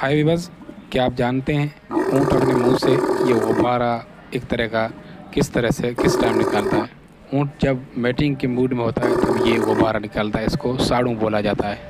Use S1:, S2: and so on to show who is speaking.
S1: हाय quiz क्या आप जानते हैं ऊँट अपने मुँह से ये गुब्बारा एक तरह का किस तरह से, किस टाइम निकालता है? ऊँट जब मेटिंग के मूड में होता है तो ये गुब्बारा निकालता है, इसको साड़ू बोला जाता है।